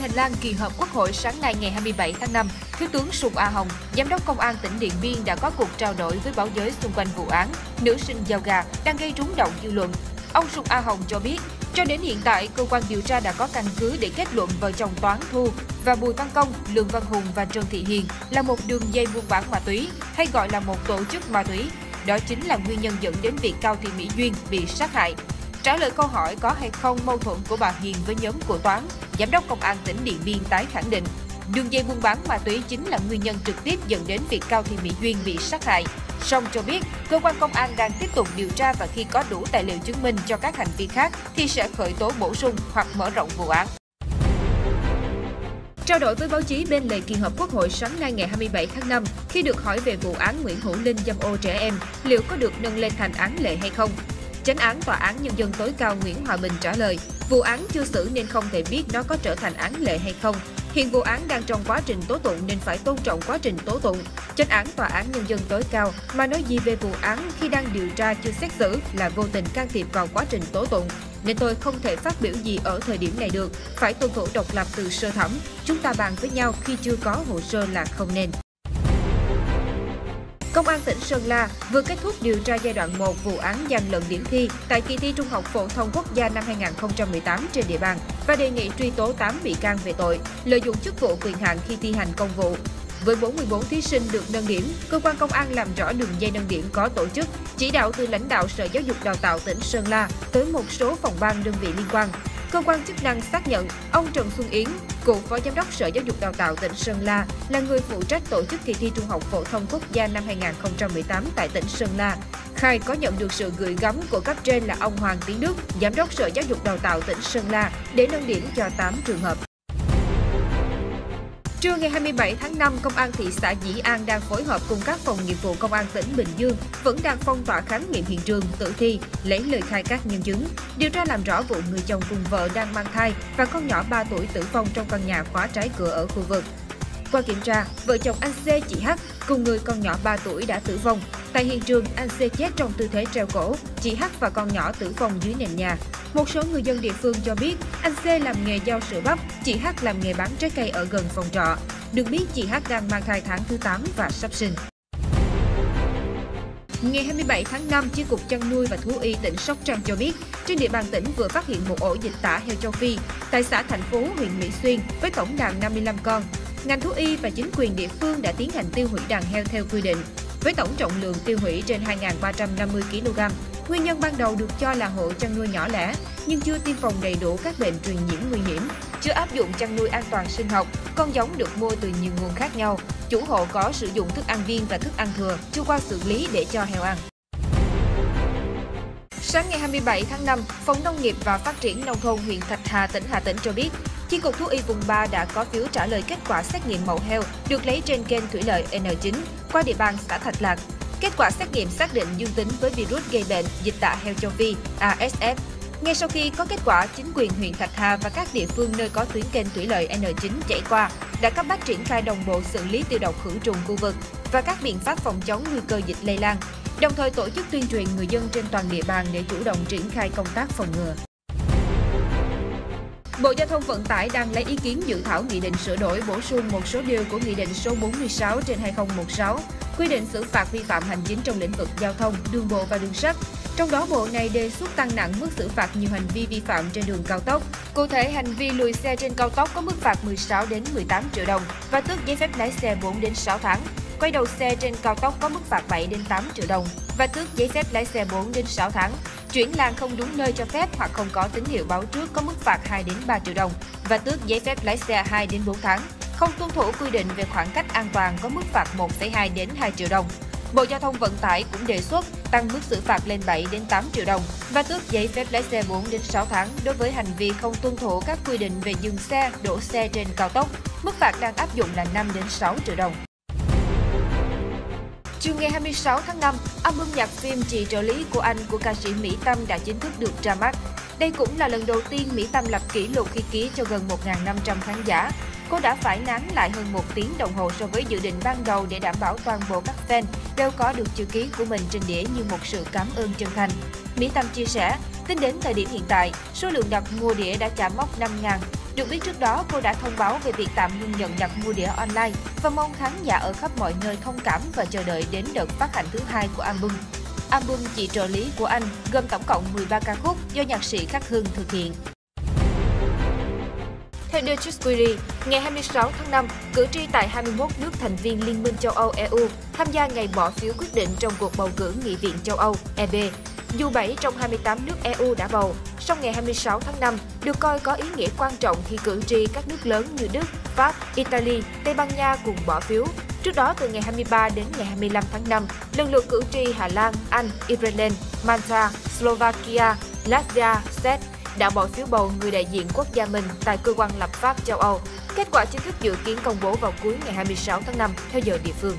hành lang kỳ họp Quốc hội sáng nay ngày 27 tháng 5, Thiếu tướng Sùng A Hồng, Giám đốc Công an tỉnh Điện Biên đã có cuộc trao đổi với báo giới xung quanh vụ án nữ sinh giao gà đang gây rúng động dư luận. Ông Sùng A Hồng cho biết, cho đến hiện tại, cơ quan điều tra đã có căn cứ để kết luận vợ chồng Toán Thu và Bùi Văn Công, Lương Văn Hùng và Trần Thị Hiền là một đường dây buôn bán ma túy, hay gọi là một tổ chức ma túy. Đó chính là nguyên nhân dẫn đến việc Cao Thị Mỹ Duyên bị sát hại. Trả lời câu hỏi có hay không mâu thuẫn của bà Hiền với nhóm của Toán, Giám đốc Công an tỉnh Điện Biên tái khẳng định đường dây buôn bán ma túy chính là nguyên nhân trực tiếp dẫn đến việc Cao Thị Mỹ Duyên bị sát hại. Song cho biết, cơ quan công an đang tiếp tục điều tra và khi có đủ tài liệu chứng minh cho các hành vi khác thì sẽ khởi tố bổ sung hoặc mở rộng vụ án. Trao đổi với báo chí bên lề kỳ họp Quốc hội sáng nay ngày 27 tháng 5, khi được hỏi về vụ án Nguyễn Hữu Linh dâm ô trẻ em, liệu có được nâng lên thành án lệ hay không? Chánh án Tòa án Nhân dân tối cao Nguyễn Hòa Bình trả lời, vụ án chưa xử nên không thể biết nó có trở thành án lệ hay không. Hiện vụ án đang trong quá trình tố tụng nên phải tôn trọng quá trình tố tụng. Chánh án Tòa án Nhân dân tối cao mà nói gì về vụ án khi đang điều tra chưa xét xử là vô tình can thiệp vào quá trình tố tụng. Nên tôi không thể phát biểu gì ở thời điểm này được, phải tuân thủ độc lập từ sơ thẩm. Chúng ta bàn với nhau khi chưa có hồ sơ là không nên. Công an tỉnh Sơn La vừa kết thúc điều tra giai đoạn 1 vụ án gian lận điểm thi tại kỳ thi Trung học phổ thông quốc gia năm 2018 trên địa bàn và đề nghị truy tố 8 bị can về tội lợi dụng chức vụ quyền hạn khi thi hành công vụ. Với 44 thí sinh được nâng điểm, cơ quan công an làm rõ đường dây nâng điểm có tổ chức, chỉ đạo từ lãnh đạo Sở Giáo dục Đào tạo tỉnh Sơn La tới một số phòng ban đơn vị liên quan Cơ quan chức năng xác nhận ông Trần Xuân Yến, cựu phó giám đốc Sở Giáo dục Đào tạo tỉnh Sơn La, là người phụ trách tổ chức kỳ thi Trung học phổ thông quốc gia năm 2018 tại tỉnh Sơn La. Khai có nhận được sự gửi gắm của cấp trên là ông Hoàng Tiến Đức, giám đốc Sở Giáo dục Đào tạo tỉnh Sơn La để nâng điểm cho 8 trường hợp. Trưa ngày 27 tháng 5, Công an thị xã Dĩ An đang phối hợp cùng các phòng nghiệp vụ Công an tỉnh Bình Dương vẫn đang phong tỏa khám nghiệm hiện trường, tử thi, lấy lời khai các nhân chứng, điều tra làm rõ vụ người chồng cùng vợ đang mang thai và con nhỏ 3 tuổi tử vong trong căn nhà khóa trái cửa ở khu vực. Qua kiểm tra, vợ chồng anh C, chị H cùng người con nhỏ 3 tuổi đã tử vong. Tại hiện trường, anh C chết trong tư thế treo cổ, chị H và con nhỏ tử vong dưới nền nhà. Một số người dân địa phương cho biết anh C làm nghề giao sữa bắp, chị H làm nghề bán trái cây ở gần phòng trọ. Được biết chị H đang mang thai tháng thứ 8 và sắp sinh. Ngày 27 tháng 5, Chi cục chăn nuôi và thú y tỉnh Sóc Trăng cho biết, trên địa bàn tỉnh vừa phát hiện một ổ dịch tả heo châu Phi tại xã Thành Phú, huyện Mỹ Xuyên với tổng đàn 55 con. Ngành thú y và chính quyền địa phương đã tiến hành tiêu hủy đàn heo theo quy định, với tổng trọng lượng tiêu hủy trên 2.350 kg. Nguyên nhân ban đầu được cho là hộ chăn nuôi nhỏ lẻ, nhưng chưa tiêm phòng đầy đủ các bệnh truyền nhiễm nguy hiểm, chưa áp dụng chăn nuôi an toàn sinh học, con giống được mua từ nhiều nguồn khác nhau. Chủ hộ có sử dụng thức ăn viên và thức ăn thừa, chưa qua xử lý để cho heo ăn. Sáng ngày 27 tháng 5, Phòng Nông nghiệp và Phát triển Nông thôn huyện Thạch Hà, tỉnh Hà Tĩnh cho biết, Chi cục Thú y vùng 3 đã có phiếu trả lời kết quả xét nghiệm mẫu heo được lấy trên kênh thủy lợi N9 qua địa bàn xã Thạch Lạc. Kết quả xét nghiệm xác định dương tính với virus gây bệnh dịch tả heo châu Phi ASF. Ngay sau khi có kết quả, chính quyền huyện Thạch Hà và các địa phương nơi có tuyến kênh thủy lợi N9 chảy qua đã cấp bách triển khai đồng bộ xử lý tiêu độc khử trùng khu vực và các biện pháp phòng chống nguy cơ dịch lây lan, đồng thời tổ chức tuyên truyền người dân trên toàn địa bàn để chủ động triển khai công tác phòng ngừa. Bộ Giao thông Vận tải đang lấy ý kiến dự thảo nghị định sửa đổi bổ sung một số điều của Nghị định số 46 trên 2016 quy định xử phạt vi phạm hành chính trong lĩnh vực giao thông, đường bộ và đường sắt. Trong đó, Bộ này đề xuất tăng nặng mức xử phạt nhiều hành vi vi phạm trên đường cao tốc. Cụ thể, hành vi lùi xe trên cao tốc có mức phạt 16 đến 18 triệu đồng và tước giấy phép lái xe 4 đến 6 tháng. Quay đầu xe trên cao tốc có mức phạt 7 đến 8 triệu đồng và tước giấy phép lái xe 4 đến 6 tháng. Chuyển làn không đúng nơi cho phép hoặc không có tín hiệu báo trước có mức phạt 2 đến 3 triệu đồng và tước giấy phép lái xe 2 đến 4 tháng. Không tuân thủ quy định về khoảng cách an toàn có mức phạt 1,2 đến 2 triệu đồng. Bộ Giao thông Vận tải cũng đề xuất tăng mức xử phạt lên 7 đến 8 triệu đồng và tước giấy phép lái xe 4 đến 6 tháng đối với hành vi không tuân thủ các quy định về dừng xe, đổ xe trên cao tốc. Mức phạt đang áp dụng là 5 đến 6 triệu đồng. Chiều ngày 26 tháng 5, album nhạc phim Chị trợ lý của anh của ca sĩ Mỹ Tâm đã chính thức được ra mắt. Đây cũng là lần đầu tiên Mỹ Tâm lập kỷ lục khi ký cho gần 1.500 khán giả. Cô đã phải nán lại hơn một tiếng đồng hồ so với dự định ban đầu để đảm bảo toàn bộ các fan đều có được chữ ký của mình trên đĩa như một sự cảm ơn chân thành. Mỹ Tâm chia sẻ, tính đến thời điểm hiện tại, số lượng đặt mua đĩa đã chạm mốc 5.000 được biết trước đó, cô đã thông báo về việc tạm ngưng nhận đặt mua đĩa online và mong khán giả ở khắp mọi nơi thông cảm và chờ đợi đến đợt phát hành thứ hai của album. Album Chị trợ lý của anh gồm tổng cộng 13 ca khúc do nhạc sĩ Khắc hương thực hiện. Theo The Justquery, ngày 26 tháng 5, cử tri tại 21 nước thành viên Liên minh châu Âu EU tham gia ngày bỏ phiếu quyết định trong cuộc bầu cử Nghị viện châu Âu EB. Dù 7 trong 28 nước EU đã bầu, song ngày 26 tháng 5 được coi có ý nghĩa quan trọng khi cử tri các nước lớn như Đức, Pháp, Italy, Tây Ban Nha cùng bỏ phiếu. Trước đó, từ ngày 23 đến ngày 25 tháng 5, lần lượt cử tri Hà Lan, Anh, Ireland, Malta, Slovakia, Latvia, Séc đã bỏ phiếu bầu người đại diện quốc gia mình tại cơ quan lập pháp châu Âu. Kết quả chính thức dự kiến công bố vào cuối ngày 26 tháng 5 theo giờ địa phương.